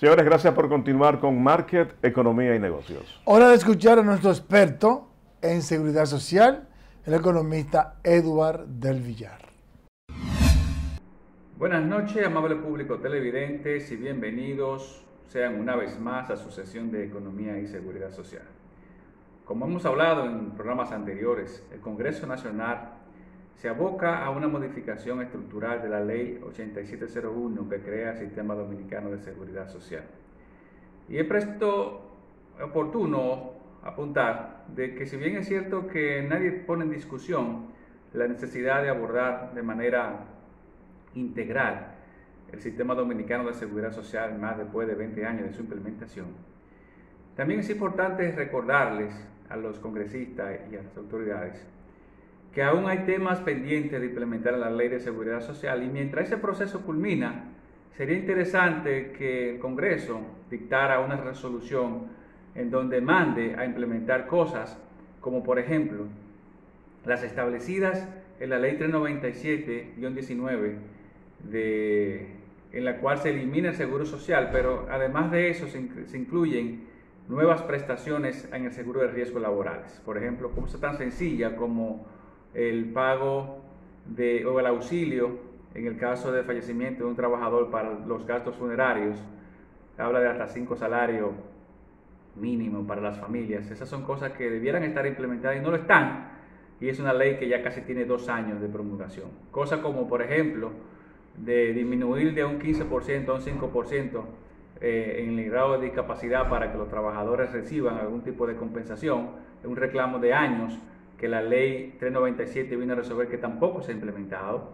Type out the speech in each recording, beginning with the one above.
Señores, gracias por continuar con Market, Economía y Negocios. Hora de escuchar a nuestro experto en seguridad social, el economista Eduard Del Villar. Buenas noches, amable público televidentes y bienvenidos sean una vez más a su sesión de Economía y Seguridad Social. Como hemos hablado en programas anteriores, el Congreso Nacional se aboca a una modificación estructural de la Ley 8701 que crea el Sistema Dominicano de Seguridad Social. Y es presto oportuno apuntar de que si bien es cierto que nadie pone en discusión la necesidad de abordar de manera integral el sistema dominicano de seguridad social más después de 20 años de su implementación, también es importante recordarles a los congresistas y a las autoridades que aún hay temas pendientes de implementar la ley de seguridad social y mientras ese proceso culmina, sería interesante que el Congreso dictara una resolución en donde mande a implementar cosas como por ejemplo las establecidas en la ley 397-19 en la cual se elimina el seguro social, pero además de eso se, incluyen nuevas prestaciones en el seguro de riesgos laborales. Por ejemplo, cosa tan sencilla como el pago de, o el auxilio en el caso de fallecimiento de un trabajador para los gastos funerarios. Habla de hasta cinco salarios mínimos para las familias. Esas son cosas que debieran estar implementadas y no lo están. Y es una ley que ya casi tiene dos años de promulgación. Cosas como, por ejemplo, de disminuir de un 15% a un 5% eh, en el grado de discapacidad para que los trabajadores reciban algún tipo de compensación, un reclamo de años que la ley 397 vino a resolver que tampoco se ha implementado,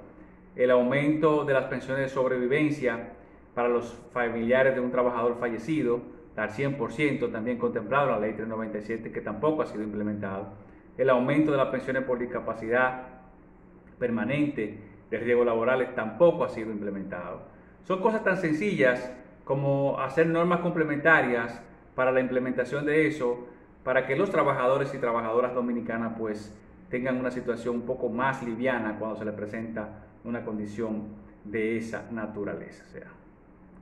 el aumento de las pensiones de sobrevivencia para los familiares de un trabajador fallecido, al 100% también contemplado en la ley 397 que tampoco ha sido implementado, el aumento de las pensiones por discapacidad permanente de riesgos laborales tampoco ha sido implementado. Son cosas tan sencillas como hacer normas complementarias para la implementación de eso para que los trabajadores y trabajadoras dominicanas pues tengan una situación un poco más liviana cuando se les presenta una condición de esa naturaleza.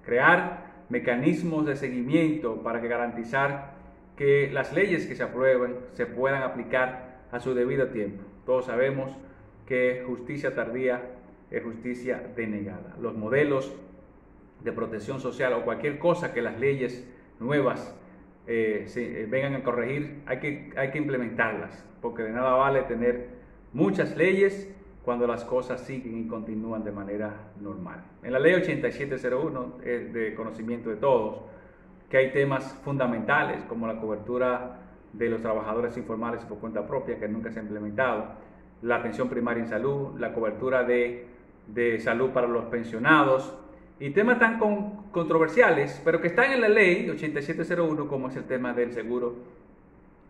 Crear mecanismos de seguimiento para que garantizar que las leyes que se aprueben se puedan aplicar a su debido tiempo. Todos sabemos que justicia tardía es justicia denegada. Los modelos de protección social o cualquier cosa que las leyes nuevas eh, eh, vengan a corregir, hay que, hay que implementarlas, porque de nada vale tener muchas leyes cuando las cosas siguen y continúan de manera normal. En la ley 8701 es de conocimiento de todos que hay temas fundamentales como la cobertura de los trabajadores informales por cuenta propia que nunca se ha implementado, la atención primaria en salud, la cobertura de, de salud para los pensionados, y temas tan controversiales, pero que están en la ley 8701, como es el tema del seguro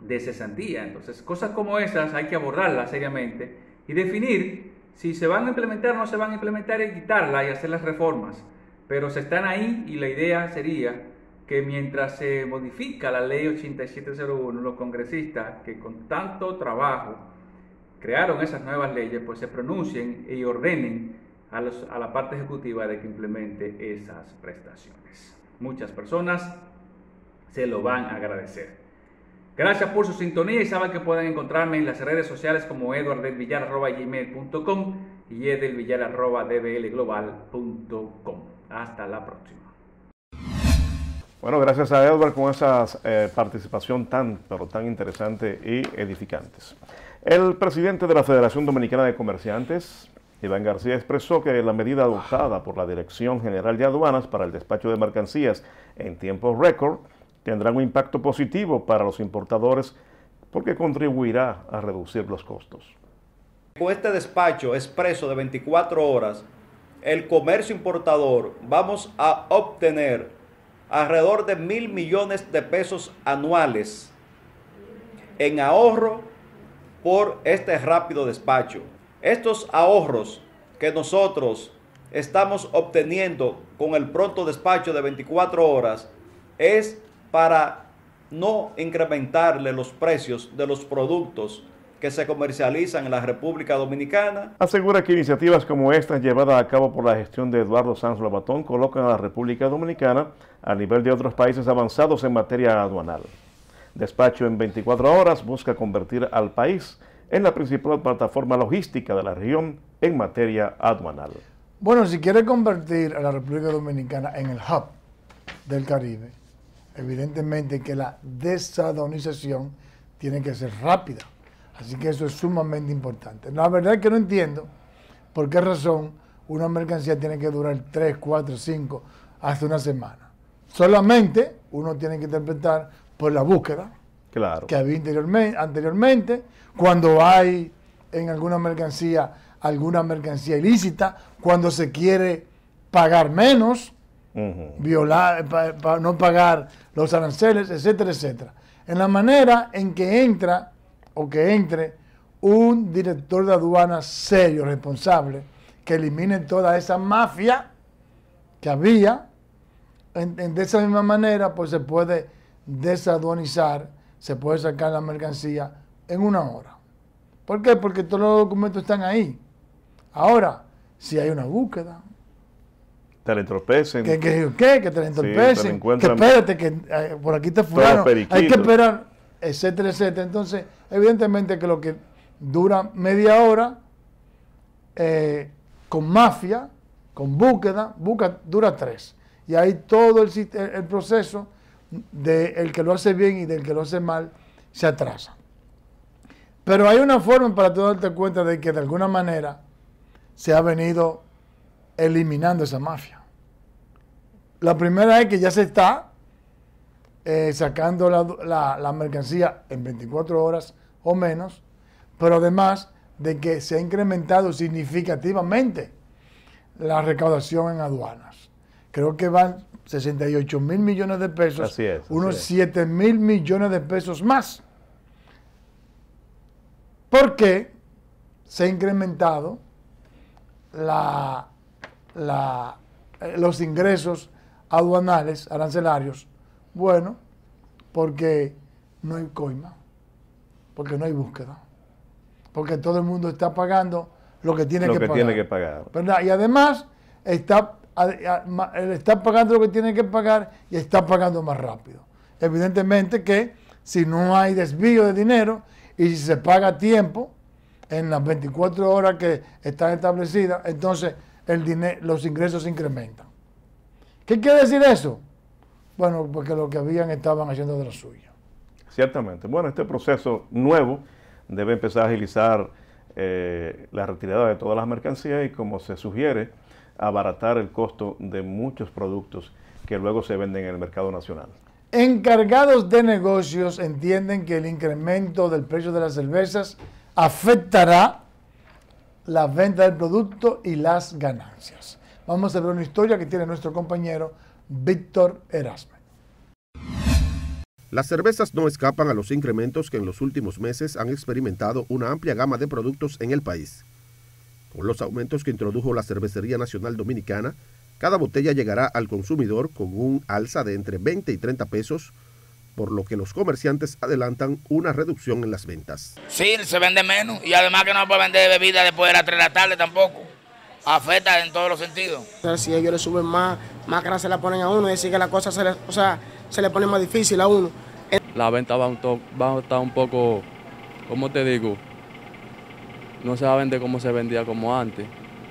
de cesantía. Entonces, cosas como esas hay que abordarlas seriamente y definir si se van a implementar o no se van a implementar y quitarlas y hacer las reformas. Pero se están ahí y la idea sería que mientras se modifica la ley 8701, los congresistas que con tanto trabajo crearon esas nuevas leyes, pues se pronuncien y ordenen a, la parte ejecutiva de que implemente esas prestaciones. Muchas personas se lo van a agradecer. Gracias por su sintonía y saben que pueden encontrarme en las redes sociales como eduardelvillar.gmail.com y edelvillar.dblglobal.com. Hasta la próxima. Bueno, gracias a Edward con esa eh, participación tan, pero tan interesante y edificantes. El presidente de la Federación Dominicana de Comerciantes, Iván García expresó que la medida adoptada por la Dirección General de Aduanas para el despacho de mercancías en tiempo récord tendrá un impacto positivo para los importadores porque contribuirá a reducir los costos. Con este despacho expreso de 24 horas, el comercio importador vamos a obtener alrededor de mil millones de pesos anuales en ahorro por este rápido despacho. Estos ahorros que nosotros estamos obteniendo con el pronto despacho de 24 horas es para no incrementarle los precios de los productos que se comercializan en la República Dominicana. Asegura que iniciativas como estas llevadas a cabo por la gestión de Eduardo Sanz Lobatón colocan a la República Dominicana a nivel de otros países avanzados en materia aduanal. Despacho en 24 horas busca convertir al país en la principal plataforma logística de la región en materia aduanal. Bueno, si quiere convertir a la República Dominicana en el hub del Caribe, evidentemente que la desadonización tiene que ser rápida. Así que eso es sumamente importante. La verdad es que no entiendo por qué razón una mercancía tiene que durar 3, 4, 5, hasta una semana. Solamente uno tiene que interpretar por la búsqueda Claro. que había anteriormente, anteriormente, cuando hay en alguna mercancía alguna mercancía ilícita, cuando se quiere pagar menos, violar, no pagar los aranceles, etcétera, etcétera. En la manera en que entra o que entre un director de aduanas serio, responsable, que elimine toda esa mafia que había, en- en- de esa misma manera, pues se puede desaduanizar, se puede sacar la mercancía en una hora. ¿Por qué? Porque todos los documentos están ahí. Ahora, si hay una búsqueda, Te le entropecen. que, que, que, que te la la entorpecen, que espérate, que eh, por aquí te periquitos. hay que esperar, etcétera, etcétera. Entonces, evidentemente que lo que dura media hora, eh, con mafia, con búsqueda, busca, dura tres. Y ahí todo el, el proceso del que lo hace bien y del que lo hace mal se atrasa. Pero hay una forma para tú darte cuenta de que de alguna manera se ha venido eliminando esa mafia. La primera es que ya se está eh, sacando la, la- la mercancía en 24 horas o menos, pero además de que se ha incrementado significativamente la recaudación en aduanas. Creo que van 68 mil millones de pesos, Así es, así unos es. 7 mil millones de pesos más. Porque se ha incrementado la, la- eh, los ingresos aduanales, arancelarios, bueno, porque no hay coima, porque no hay búsqueda, porque todo el mundo está pagando lo que tiene lo que, que pagar. tiene que pagar. ¿verdad? Y además está, a- a- ma- él está pagando lo que tiene que pagar y está pagando más rápido. Evidentemente que si no hay desvío de dinero y si se paga a tiempo, en las 24 horas que están establecidas, entonces el dine- los ingresos se incrementan. ¿Qué quiere decir eso? Bueno, porque lo que habían estaban haciendo de la suya. Ciertamente. Bueno, este proceso nuevo debe empezar a agilizar eh, la retirada de todas las mercancías y, como se sugiere, abaratar el costo de muchos productos que luego se venden en el mercado nacional. Encargados de negocios entienden que el incremento del precio de las cervezas afectará la venta del producto y las ganancias. Vamos a ver una historia que tiene nuestro compañero Víctor Erasme. Las cervezas no escapan a los incrementos que en los últimos meses han experimentado una amplia gama de productos en el país. Con los aumentos que introdujo la Cervecería Nacional Dominicana, cada botella llegará al consumidor con un alza de entre 20 y 30 pesos, por lo que los comerciantes adelantan una reducción en las ventas. Sí, se vende menos y además que no puede vender bebida después de las 3 de la tarde tampoco. Afecta en todos los sentidos. Si ellos le suben más, más cara se la ponen a uno, es decir que la cosa se le, o sea, se le pone más difícil a uno. la venta va, un to- va a estar un poco, ¿cómo te digo? No se va a vender como se vendía como antes,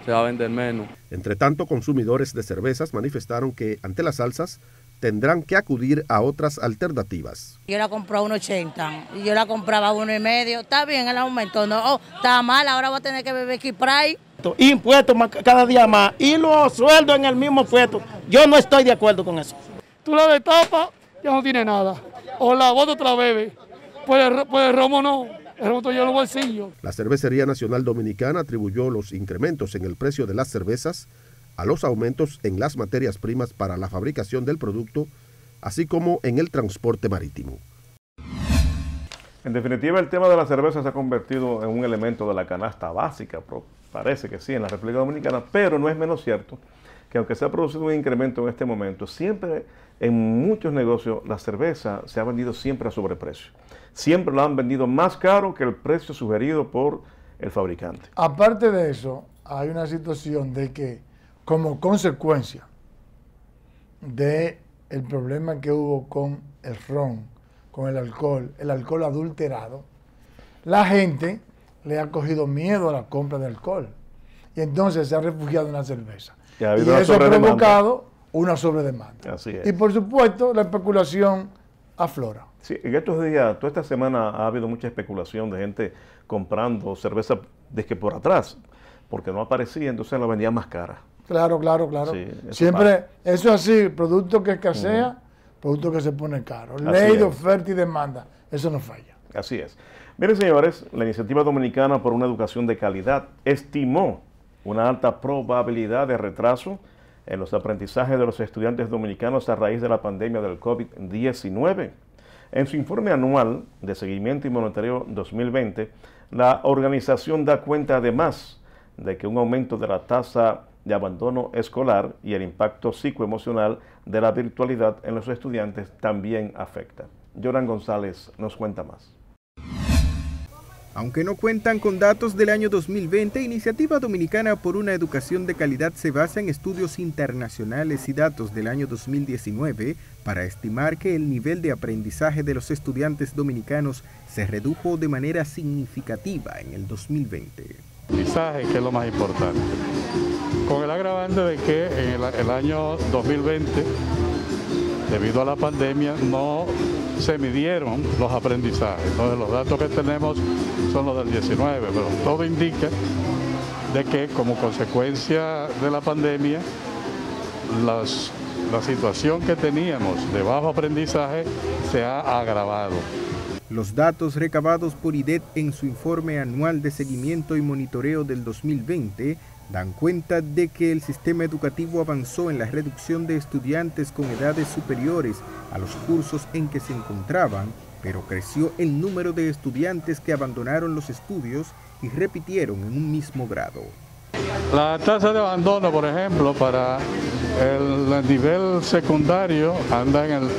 se va a vender menos. Entre tanto, consumidores de cervezas manifestaron que ante las alzas tendrán que acudir a otras alternativas. Yo la compré a 1.80 y yo la compraba a uno y medio. Está bien el aumento, no, oh, está mal, ahora voy a tener que beber Kipray. impuestos cada día más y los sueldos en el mismo puesto. Yo no estoy de acuerdo con eso. Tú la destapas, ya no tiene nada. O la bota otra bebe. Pues el, pues el romo no, La Cervecería Nacional Dominicana atribuyó los incrementos en el precio de las cervezas a los aumentos en las materias primas para la fabricación del producto, así como en el transporte marítimo. En definitiva, el tema de la cerveza se ha convertido en un elemento de la canasta básica, parece que sí, en la República Dominicana, pero no es menos cierto que aunque se ha producido un incremento en este momento, siempre en muchos negocios la cerveza se ha vendido siempre a sobreprecio. Siempre la han vendido más caro que el precio sugerido por el fabricante. Aparte de eso, hay una situación de que como consecuencia de el problema que hubo con el ron, con el alcohol, el alcohol adulterado, la gente le ha cogido miedo a la compra de alcohol. Y entonces se ha refugiado en la cerveza. Y, y eso ha provocado una sobredemanda. Así es. Y por supuesto, la especulación aflora. Sí, en estos días, toda esta semana ha habido mucha especulación de gente comprando cerveza de que por atrás, porque no aparecía, entonces la vendía más cara. Claro, claro, claro. Sí, eso Siempre, pasa. eso es así, producto que escasea, producto que se pone caro. Así Ley de oferta y demanda, eso no falla. Así es. Miren, señores, la Iniciativa Dominicana por una Educación de Calidad estimó una alta probabilidad de retraso en los aprendizajes de los estudiantes dominicanos a raíz de la pandemia del COVID-19. En su informe anual de seguimiento y monitoreo 2020, la organización da cuenta además de que un aumento de la tasa de abandono escolar y el impacto psicoemocional de la virtualidad en los estudiantes también afecta. Joran González nos cuenta más. Aunque no cuentan con datos del año 2020, Iniciativa Dominicana por una Educación de Calidad se basa en estudios internacionales y datos del año 2019 para estimar que el nivel de aprendizaje de los estudiantes dominicanos se redujo de manera significativa en el 2020. aprendizaje, que es lo más importante. Con el agravante de que en el, el año 2020, debido a la pandemia, no se midieron los aprendizajes. Entonces los datos que tenemos son los del 19, pero todo indica de que como consecuencia de la pandemia, la situación que teníamos de bajo aprendizaje se ha agravado. Los datos recabados por IDET en su informe anual de seguimiento y monitoreo del 2020 dan cuenta de que el sistema educativo avanzó en la reducción de estudiantes con edades superiores a los cursos en que se encontraban, pero creció el número de estudiantes que abandonaron los estudios y repitieron en un mismo grado. La tasa de abandono, por ejemplo, para el nivel secundario anda en el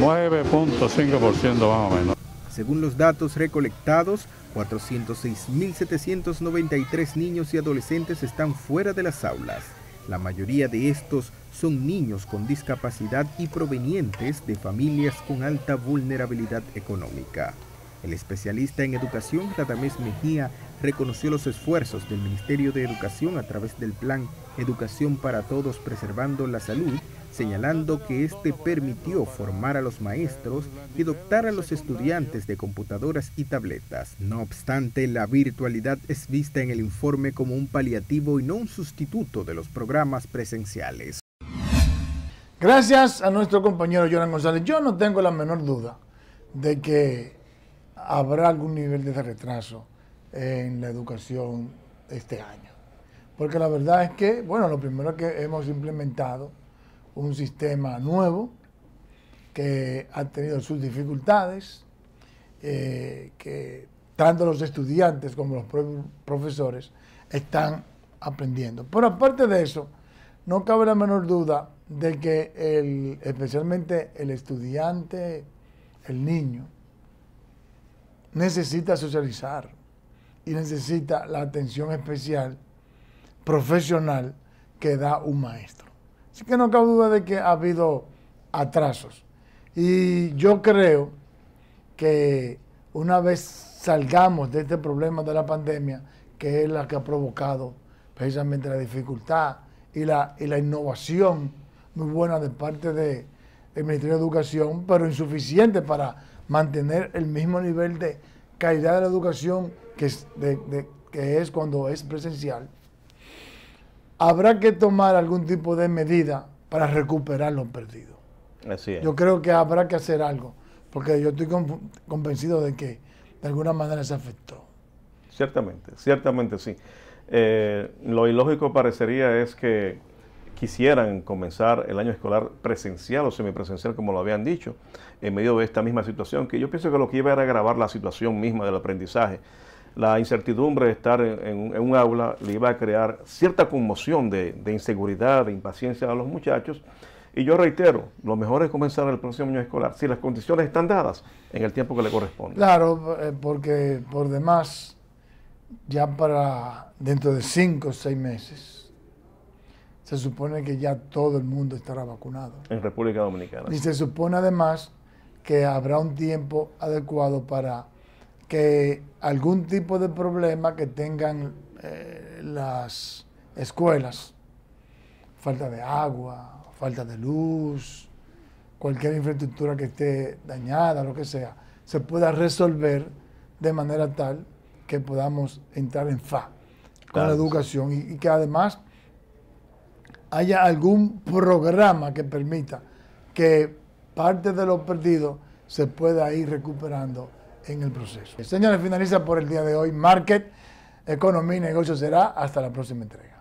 9.5% más o menos. Según los datos recolectados, 406.793 niños y adolescentes están fuera de las aulas. La mayoría de estos son niños con discapacidad y provenientes de familias con alta vulnerabilidad económica. El especialista en educación, Radamés Mejía, reconoció los esfuerzos del Ministerio de Educación a través del plan Educación para Todos Preservando la Salud, señalando que este permitió formar a los maestros y dotar a los estudiantes de computadoras y tabletas. No obstante, la virtualidad es vista en el informe como un paliativo y no un sustituto de los programas presenciales. Gracias a nuestro compañero Joran González. Yo no tengo la menor duda de que habrá algún nivel de retraso en la educación este año. Porque la verdad es que, bueno, lo primero es que hemos implementado un sistema nuevo que ha tenido sus dificultades, eh, que tanto los estudiantes como los profesores están aprendiendo. Pero aparte de eso, no cabe la menor duda de que especialmente el estudiante, el niño, necesita socializar y necesita la atención especial, profesional, que da un maestro. Así que no cabe duda de que ha habido atrasos. Y yo creo que una vez salgamos de este problema de la pandemia, que es la que ha provocado precisamente la dificultad y la, y la innovación muy buena de parte de- del Ministerio de Educación, pero insuficiente para mantener el mismo nivel de calidad de la educación que es, de- de- que es cuando es presencial, habrá que tomar algún tipo de medida para recuperar lo perdido. Así es. Yo creo que habrá que hacer algo, porque yo estoy conv- convencido de que de alguna manera se afectó. Ciertamente, ciertamente sí. Eh, lo ilógico parecería es que quisieran comenzar el año escolar presencial o semipresencial, como lo habían dicho, en medio de esta misma situación, que yo pienso que lo que iba era agravar la situación misma del aprendizaje. la incertidumbre de estar en, un aula le iba a crear cierta conmoción de, de inseguridad, de impaciencia a los muchachos. Y yo reitero, lo mejor es comenzar el próximo año escolar si las condiciones están dadas en el tiempo que le corresponde. Claro, eh, porque por demás, ya para dentro de cinco o seis meses, se supone que ya todo el mundo estará vacunado. En República Dominicana. Y se supone además que habrá un tiempo adecuado para que algún tipo de problema que tengan eh, las escuelas, falta de agua, falta de luz, cualquier infraestructura que esté dañada, lo que sea, se pueda resolver de manera tal que podamos entrar en fa con la educación y, y que además haya algún programa que permita que parte de lo perdido se pueda ir recuperando en el proceso. Señores, finaliza por el día de hoy Market, Economía y Negocio será hasta la próxima entrega.